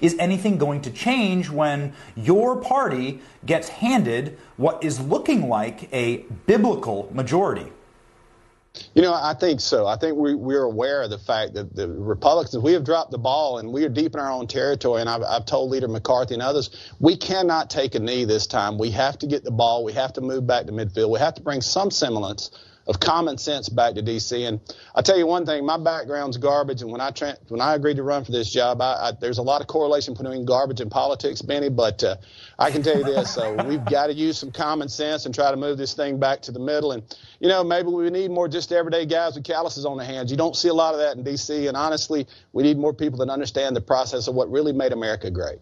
Is anything going to change when your party gets handed what is looking like a biblical majority? You know, I think so. I think we, we're aware of the fact that the Republicans, we have dropped the ball and we are deep in our own territory. And I've, I've told Leader McCarthy and others, we cannot take a knee this time. We have to get the ball. We have to move back to midfield. We have to bring some semblance of common sense back to DC. And I tell you one thing, my background's garbage, and when I tra- when I agreed to run for this job, I, I, there's a lot of correlation between garbage and politics, Benny. But uh, I can tell you this: so we've got to use some common sense and try to move this thing back to the middle. And you know, maybe we need more just everyday guys with calluses on their hands. You don't see a lot of that in DC, and honestly, we need more people that understand the process of what really made America great.